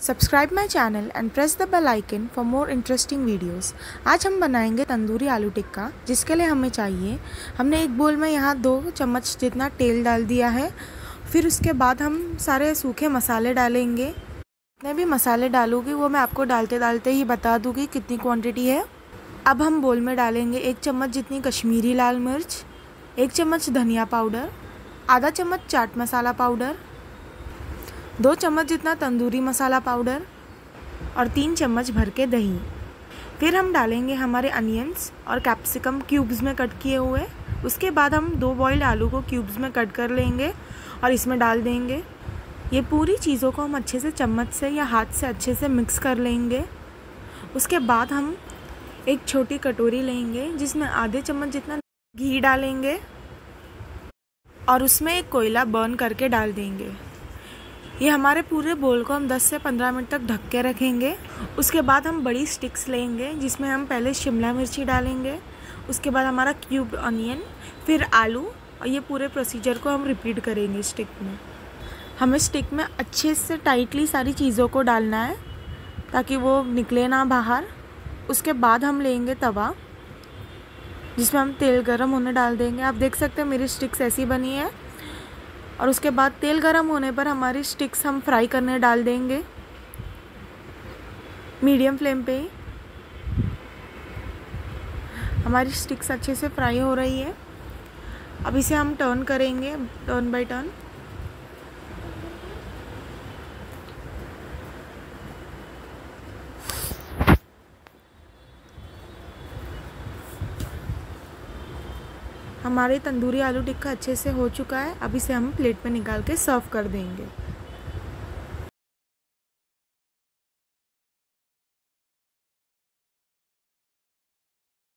Subscribe my channel and press the bell icon for more interesting videos आज हम बनाएँगे तंदूरी आलू टिक्का, जिसके लिए हमें चाहिए, हमने एक बोल में यहाँ दो चम्मच जितना तेल डाल दिया है। फिर उसके बाद हम सारे सूखे मसाले डालेंगे। जितने भी मसाले डालूँगी, वो मैं आपको डालते डालते ही बता दूँगी कितनी क्वान्टिटी है। अब हम बोल में डालेंगे एक चम्मच जितनी कश्मीरी लाल मिर्च, एक चम्मच धनिया पाउडर आधा चम्मच चाट मसाला पाउडर दो चम्मच जितना तंदूरी मसाला पाउडर और तीन चम्मच भर के दही। फिर हम डालेंगे हमारे अनियंस और कैप्सिकम क्यूब्स में कट किए हुए। उसके बाद हम दो बॉइल्ड आलू को क्यूब्स में कट कर लेंगे और इसमें डाल देंगे। ये पूरी चीज़ों को हम अच्छे से चम्मच से या हाथ से अच्छे से मिक्स कर लेंगे। उसके बाद हम एक छोटी कटोरी लेंगे, जिसमें आधे चम्मच जितना घी डालेंगे और उसमें एक कोयला बर्न करके डाल देंगे। ये हमारे पूरे बोल को हम 10 से 15 मिनट तक ढक के रखेंगे। उसके बाद हम बड़ी स्टिक्स लेंगे, जिसमें हम पहले शिमला मिर्ची डालेंगे। उसके बाद हमारा क्यूब अनियन फिर आलू, और ये पूरे प्रोसीजर को हम रिपीट करेंगे स्टिक में। हमें स्टिक में अच्छे से टाइटली सारी चीज़ों को डालना है, ताकि वो निकले ना बाहर। उसके बाद हम लेंगे तवा, जिसमें हम तेल गरम होने डाल देंगे। आप देख सकते हैं मेरी स्टिक्स ऐसी बनी है। और उसके बाद तेल गरम होने पर हमारी स्टिक्स हम फ्राई करने डाल देंगे। मीडियम फ्लेम पे। ही हमारी स्टिक्स अच्छे से फ्राई हो रही है। अब इसे हम टर्न करेंगे टर्न बाय टर्न हमारे तंदूरी आलू टिक्का अच्छे से हो चुका है। अब इसे हम प्लेट में निकाल के सर्व कर देंगे।